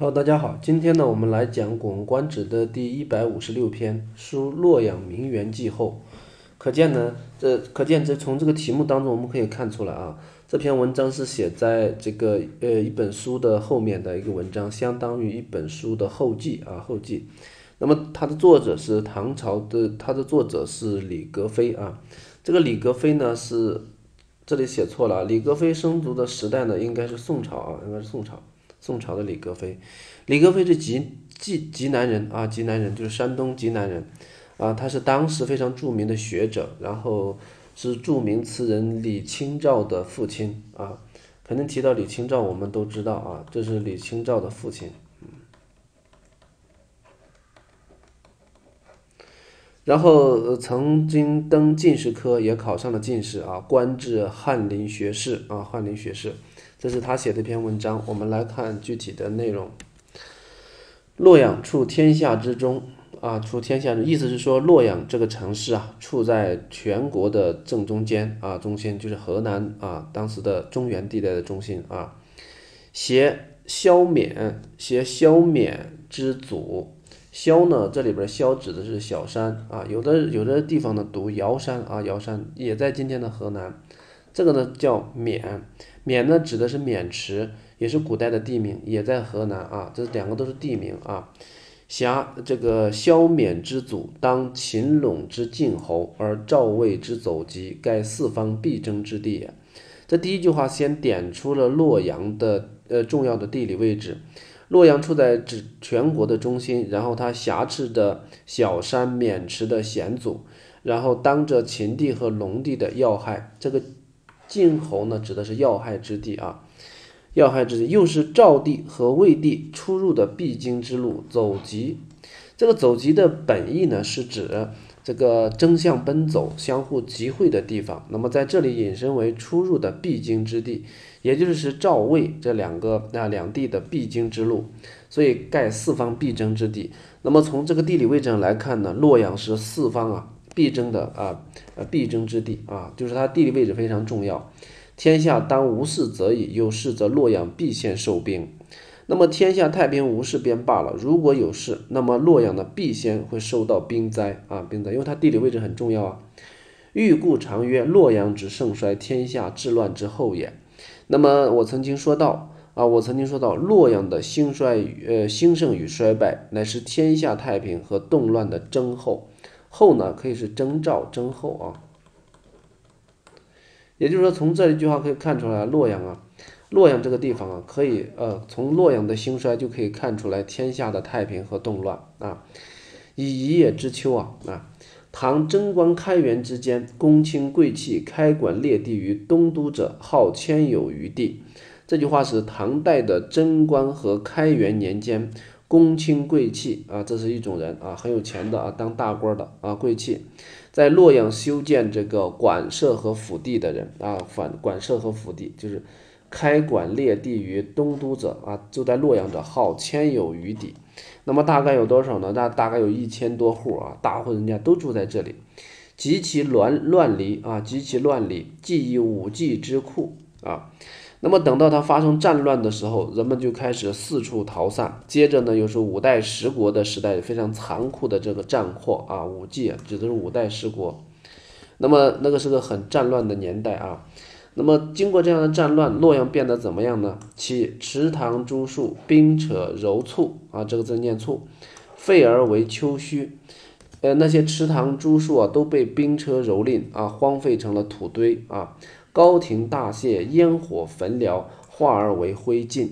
Hello，，大家好，今天呢，我们来讲《古文观止》的第一百五十六篇《书洛阳名园记后》。可见呢，这可见这从这个题目当中我们可以看出来啊，这篇文章是写在这个呃一本书的后面的一个文章，相当于一本书的后记啊后记。那么它的作者是唐朝的，它的作者是李格非啊。这个李格非呢是这里写错了啊，李格非生卒的时代呢应该是宋朝啊，应该是宋朝。宋朝的李格非，李格非是济济济南人啊，济南人就是山东济南人，啊，他是当时非常著名的学者，然后是著名词人李清照的父亲啊，肯定提到李清照，我们都知道啊，这是李清照的父亲，然后曾经登进士科，也考上了进士啊，官至翰林学士啊，翰林学士。这是他写的一篇文章，我们来看具体的内容。洛阳处天下之中啊，处天下的意思是说，洛阳这个城市啊，处在全国的正中间啊，中心就是河南啊，当时的中原地带的中心啊。携萧冕，携萧冕之祖，萧呢，这里边萧指的是小山啊，有的有的地方呢读瑶山啊，瑶山也在今天的河南，这个呢叫冕。渑呢，指的是渑池，也是古代的地名，也在河南啊。这两个都是地名啊。辖这个萧冕之祖，当秦陇之晋侯，而赵魏之走疾，盖四方必争之地也。这第一句话先点出了洛阳的呃重要的地理位置。洛阳处在指全国的中心，然后它辖制的小山渑池的险阻，然后当着秦地和龙地的要害，这个。晋侯呢，指的是要害之地啊，要害之地，又是赵地和魏地出入的必经之路，走疾。这个走疾的本意呢，是指这个争相奔走、相互集会的地方。那么在这里引申为出入的必经之地，也就是赵魏这两个啊两地的必经之路，所以盖四方必争之地。那么从这个地理位置上来看呢，洛阳是四方啊。必争的啊，呃，必争之地啊，就是它地理位置非常重要。天下当无事则已，有事则洛阳必先受兵。那么天下太平无事便罢了，如果有事，那么洛阳呢必先会受到兵灾啊，兵灾，因为它地理位置很重要啊。欲故常曰：洛阳之盛衰，天下治乱之后也。那么我曾经说到啊，我曾经说到洛阳的兴衰，呃，兴盛与衰败，乃是天下太平和动乱的征候。后呢，可以是征兆、征候啊。也就是说，从这一句话可以看出来，洛阳啊，洛阳这个地方啊，可以呃，从洛阳的兴衰就可以看出来天下的太平和动乱啊。以一叶知秋啊啊，唐贞观开元之间，公卿贵戚开馆列地于东都者，号千有余地。这句话是唐代的贞观和开元年间。公卿贵戚啊，这是一种人啊，很有钱的啊，当大官的啊，贵戚，在洛阳修建这个馆舍和府地的人啊，馆馆舍和府地就是开馆列地于东都者啊，就在洛阳者号千有余地。那么大概有多少呢？那大概有一千多户啊，大户人家都住在这里，极其乱乱离啊，极其乱离，既以武技之库啊。那么等到他发生战乱的时候，人们就开始四处逃散。接着呢，又是五代十国的时代，非常残酷的这个战祸啊，五季指的是五代十国。那么那个是个很战乱的年代啊。那么经过这样的战乱，洛阳变得怎么样呢？其池塘诸树，冰扯柔促啊，这个字念促，废而为丘墟。呃，那些池塘诸树啊，都被兵车蹂躏啊，荒废成了土堆啊。高亭大榭，烟火焚燎，化而为灰烬。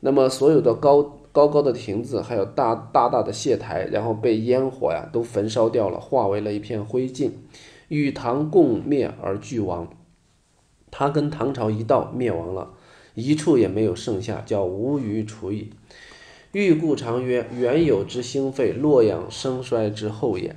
那么所有的高高高的亭子，还有大大大的谢台，然后被烟火呀都焚烧掉了，化为了一片灰烬。与唐共灭而俱亡，他跟唐朝一道灭亡了，一处也没有剩下，叫无余除矣。欲故常曰：原有之兴废，洛阳生衰之后也。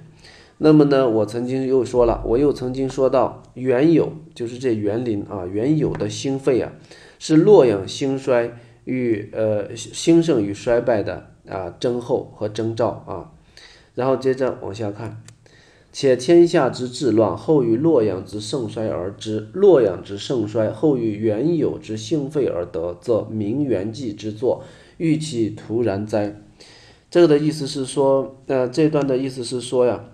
那么呢，我曾经又说了，我又曾经说到，原有就是这园林啊，原有的兴废啊，是洛阳兴衰与呃兴盛与衰败的啊征候和征兆啊。然后接着往下看，且天下之治乱，后于洛阳之盛衰而知；洛阳之盛衰，后于原有之兴废而得，则名园记之作，欲其徒然哉。这个的意思是说，呃，这段的意思是说呀，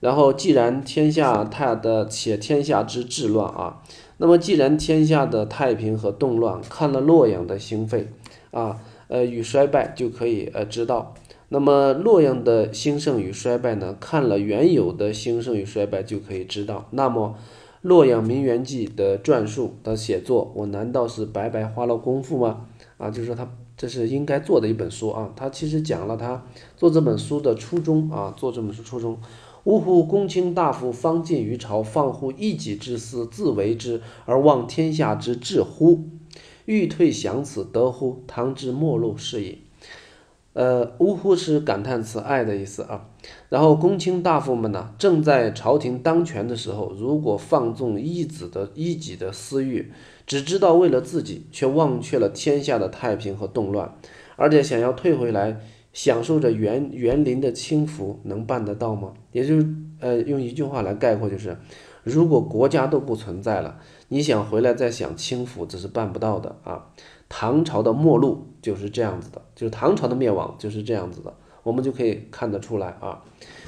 然后既然天下太的且天下之治乱啊，那么既然天下的太平和动乱，看了洛阳的兴废啊，呃与衰败就可以呃知道。那么洛阳的兴盛与衰败呢，看了原有的兴盛与衰败就可以知道。那么《洛阳名园记》的撰述的写作，我难道是白白花了功夫吗？啊，就是说他。这是应该做的一本书啊，他其实讲了他做这本书的初衷啊，做这本书初衷。呜呼，公卿大夫方进于朝，放乎一己之私，自为之，而忘天下之治乎？欲退降此，得乎？唐之末路是也。呃，呜呼是感叹词，爱的意思啊。然后公卿大夫们呢，正在朝廷当权的时候，如果放纵一子的一己的私欲，只知道为了自己，却忘却了天下的太平和动乱，而且想要退回来享受着园园林的轻福，能办得到吗？也就是呃，用一句话来概括，就是如果国家都不存在了，你想回来再享清福，这是办不到的啊。唐朝的末路就是这样子的，就是唐朝的灭亡就是这样子的，我们就可以看得出来啊。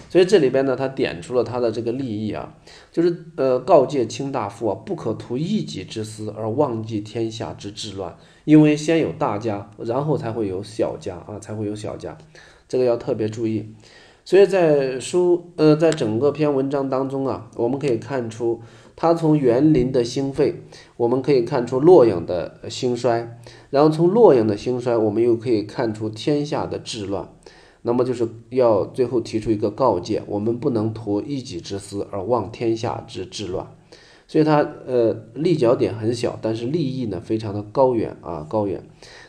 所以这里边呢，他点出了他的这个利益啊，就是呃告诫卿大夫啊，不可图一己之私而忘记天下之治乱，因为先有大家，然后才会有小家啊，才会有小家，这个要特别注意。所以在书呃在整个篇文章当中啊，我们可以看出。他从园林的兴废，我们可以看出洛阳的兴衰，然后从洛阳的兴衰，我们又可以看出天下的治乱。那么就是要最后提出一个告诫：我们不能图一己之私而忘天下之治乱。所以他呃立脚点很小，但是立意呢非常的高远啊高远。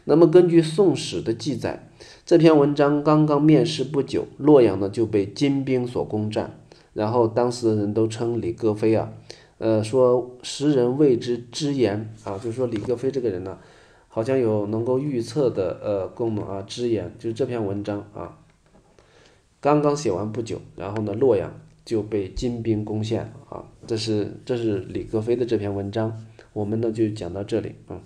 那么根据《宋史》的记载，这篇文章刚刚面世不久，洛阳呢就被金兵所攻占，然后当时的人都称李格非啊。呃，说时人谓之知言啊，就是说李格非这个人呢，好像有能够预测的呃功能啊，知言就是这篇文章啊，刚刚写完不久，然后呢，洛阳就被金兵攻陷啊，这是这是李格非的这篇文章，我们呢就讲到这里啊。